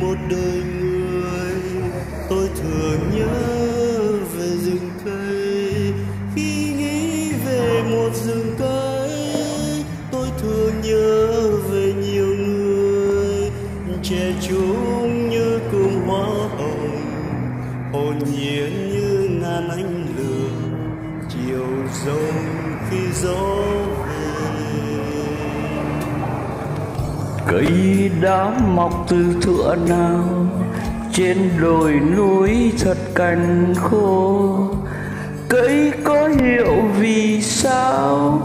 một đời người. Tôi thường nhớ về rừng cây. Khi nghĩ về một rừng cây, tôi thường nhớ về nhiều người. Trẻ trung như cùng hoa hồng, hồn nhiên như ngàn ánh lửa. Chiều rông khi gió cây đã mọc từ thuở nào, trên đồi núi thật cằn khô. Cây có hiểu vì sao,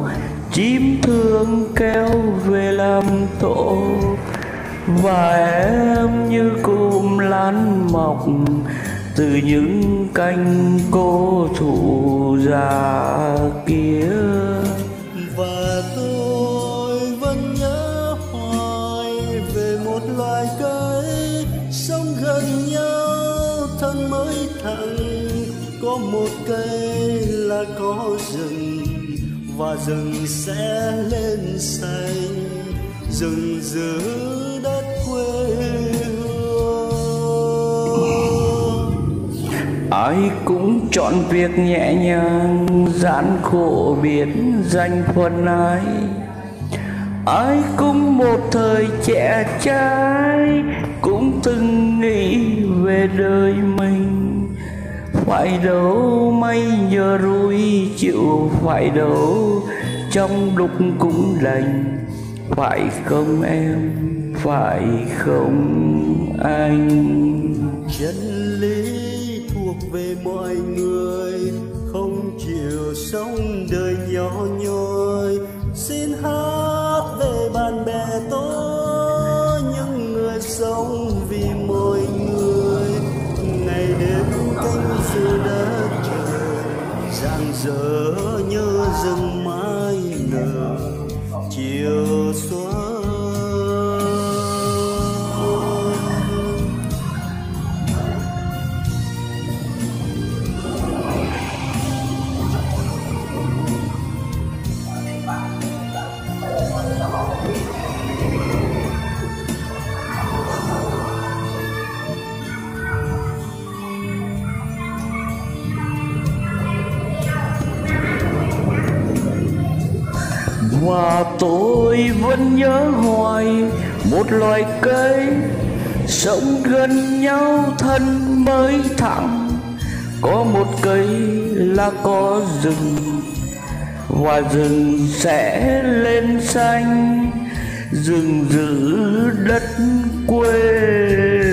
chim thương kéo về làm tổ. Và em như cụm lan mọc từ những cành cô thụ già mới thẳng, có một cây là có rừng, và rừng sẽ lên xanh. Rừng giữ đất quê hương. Ai cũng chọn việc nhẹ nhàng, giãn khổ biết danh phần ái. Ai cũng một thời trẻ trai, cũng từng nghĩ về đời phải đâu mây giờ rủi chịu phải đâu trong lúc cũng lành, phải không em? Phải không anh? Chân lý thuộc về mọi người, không chịu sống đời nhỏ nhoi. Rạng rỡ như rừng mai nở chiều xuân và tôi vẫn nhớ hoài một loài cây sống gần nhau thân mới thẳng có một cây là có rừng và rừng sẽ lên xanh, rừng giữ đất quê.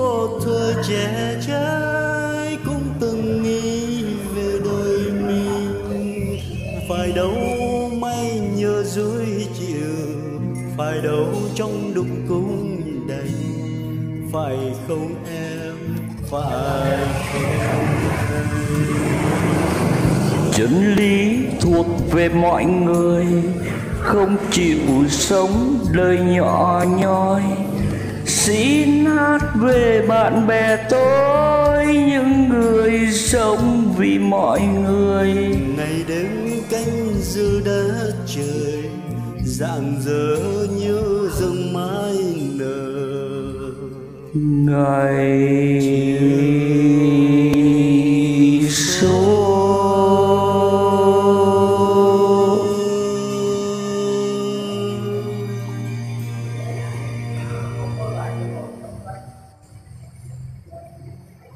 Một thời trẻ trai cũng từng nghĩ về đời mình. Phải đâu may nhờ dưới chiều, phải đâu trong đục cung đầy. Phải không em? Phải không chân lý thuộc về mọi người, không chịu sống đời nhỏ nhoi xin hát về bạn bè tôi những người sống vì mọi người. Ngày đêm canh giữ đất trời rạng rỡ như rừng mai nở. Ngày